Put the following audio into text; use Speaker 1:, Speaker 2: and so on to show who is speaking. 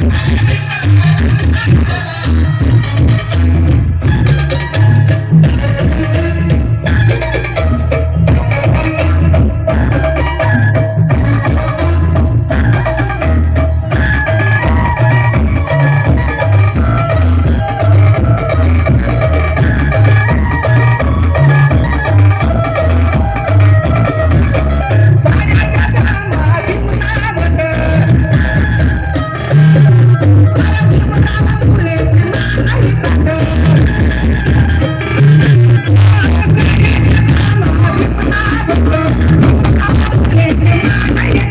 Speaker 1: Thank you.
Speaker 2: Bye.